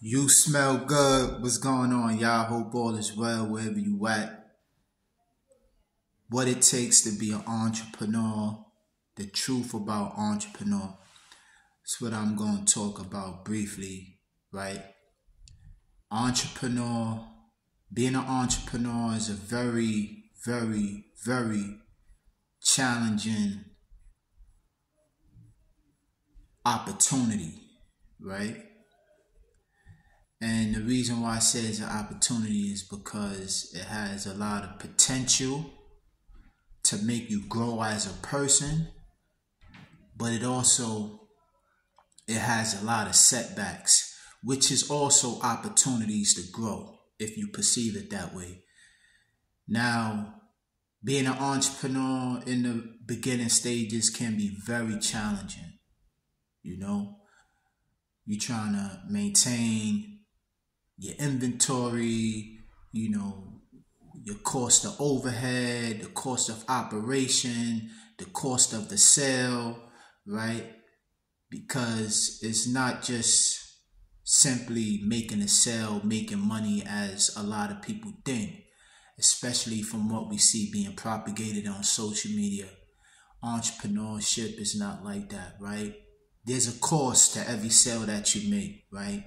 You smell good. What's going on, y'all? Hope all is well wherever you at. What it takes to be an entrepreneur, the truth about entrepreneur. That's what I'm going to talk about briefly, right? Entrepreneur, being an entrepreneur is a very, very, very challenging opportunity, right? And the reason why I say it's an opportunity is because it has a lot of potential to make you grow as a person, but it also it has a lot of setbacks, which is also opportunities to grow if you perceive it that way. Now, being an entrepreneur in the beginning stages can be very challenging. You know, you're trying to maintain your inventory, you know, your cost of overhead, the cost of operation, the cost of the sale, right? Because it's not just simply making a sale, making money as a lot of people think, especially from what we see being propagated on social media. Entrepreneurship is not like that, right? There's a cost to every sale that you make, right?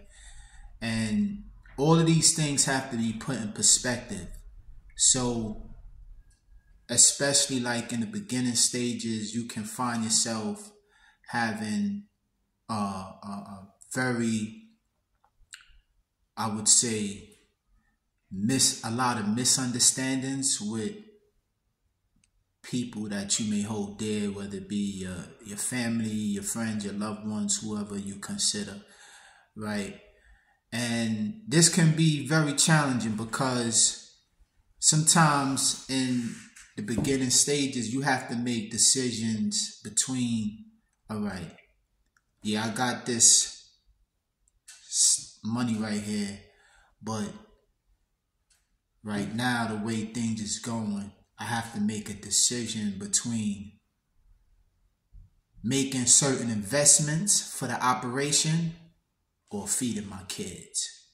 And all of these things have to be put in perspective. So, especially like in the beginning stages, you can find yourself having a, a, a very, I would say, miss a lot of misunderstandings with people that you may hold dear, whether it be your, your family, your friends, your loved ones, whoever you consider, right? And this can be very challenging because sometimes in the beginning stages, you have to make decisions between, all right, yeah, I got this money right here, but right now, the way things is going, I have to make a decision between making certain investments for the operation or feeding my kids.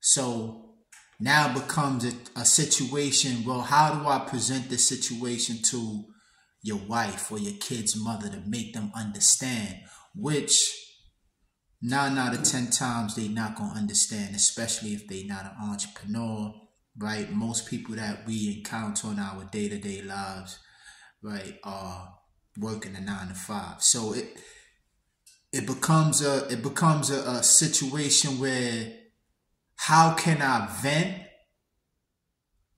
So now becomes a, a situation, well, how do I present this situation to your wife or your kid's mother to make them understand? Which nine out of ten times they not gonna understand, especially if they not an entrepreneur, right? Most people that we encounter in our day-to-day lives, right, are working a nine to five. So it it becomes a it becomes a, a situation where how can I vent?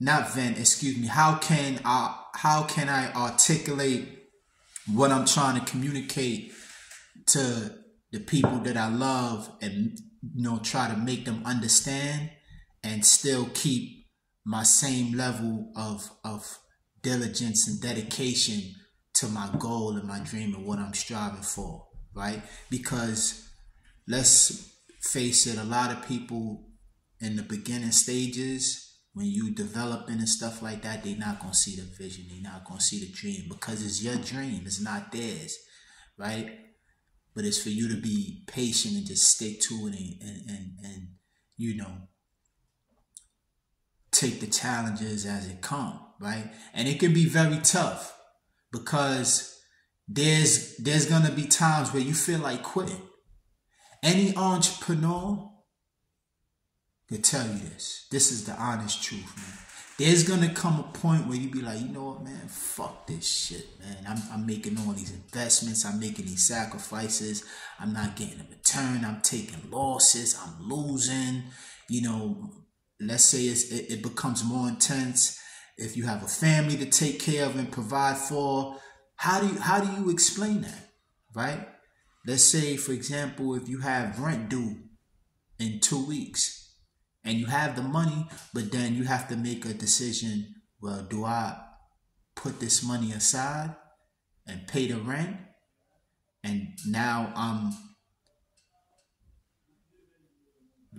Not vent, excuse me. How can I how can I articulate what I'm trying to communicate to the people that I love and you know try to make them understand and still keep my same level of of diligence and dedication to my goal and my dream and what I'm striving for right? Because let's face it, a lot of people in the beginning stages, when you developing and stuff like that, they're not gonna see the vision, they're not gonna see the dream because it's your dream, it's not theirs, right? But it's for you to be patient and just stick to it and, and, and, and you know, take the challenges as it come, right? And it can be very tough because there's there's gonna be times where you feel like quitting. Any entrepreneur can tell you this. This is the honest truth, man. There's gonna come a point where you be like, you know what, man, fuck this shit, man. I'm, I'm making all these investments, I'm making these sacrifices, I'm not getting a return, I'm taking losses, I'm losing. You know, let's say it, it becomes more intense. If you have a family to take care of and provide for, how do you how do you explain that? Right? Let's say, for example, if you have rent due in two weeks and you have the money, but then you have to make a decision, well, do I put this money aside and pay the rent? And now I'm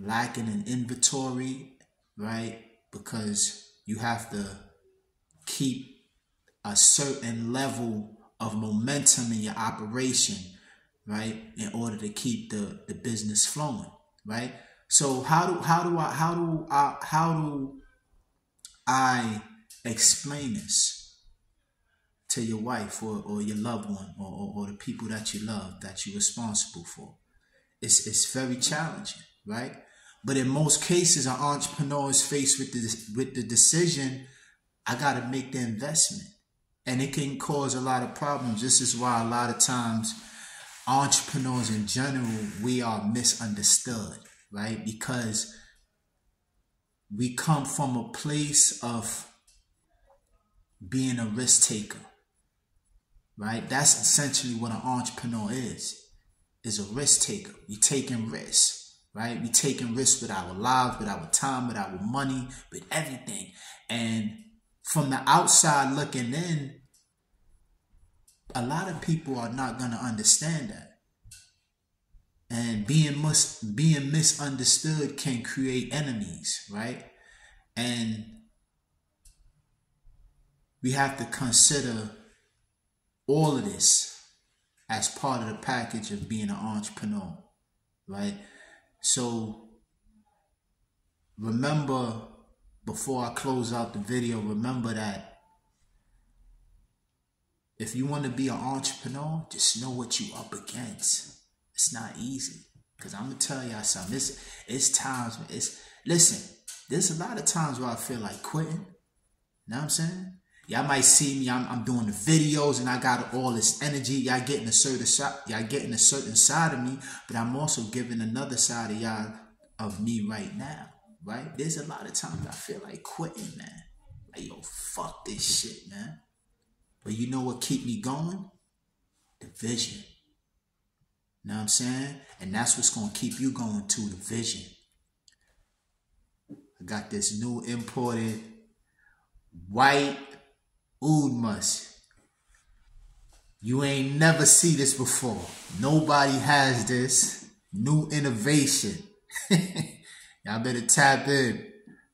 lacking an inventory, right? Because you have to keep a certain level of momentum in your operation, right? In order to keep the, the business flowing, right? So how do how do I how do I how do I explain this to your wife or, or your loved one or, or, or the people that you love that you're responsible for? It's it's very challenging, right? But in most cases, an entrepreneur is faced with the with the decision, I got to make the investment, and it can cause a lot of problems. This is why a lot of times entrepreneurs in general we are misunderstood, right? Because we come from a place of being a risk taker, right? That's essentially what an entrepreneur is. Is a risk taker. We taking risks right? We taking risks with our lives, with our time, with our money, with everything. And from the outside looking in, a lot of people are not going to understand that. And being mis- being misunderstood can create enemies, right? And we have to consider all of this as part of the package of being an entrepreneur, right? So remember before I close out the video, remember that if you want to be an entrepreneur, just know what you up against. It's not easy. Cause I'm gonna tell y'all something. It's it's times it's listen, there's a lot of times where I feel like quitting. You know what I'm saying? Y'all might see me, I'm, I'm doing the videos and I got all this energy. Y'all getting a certain side, y'all getting a certain side of me, but I'm also giving another side of y'all of me right now. Right? There's a lot of times I feel like quitting, man. Like, yo, fuck this shit, man. But you know what keep me going? The vision. Know what I'm saying? And that's what's gonna keep you going to the vision. I got this new imported white Oud musk. You ain't never see this before. Nobody has this. New innovation. Y'all better tap in.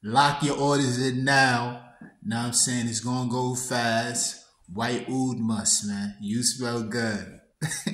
Lock your orders in now. Now I'm saying it's gonna go fast. White oud musk, man. You smell good.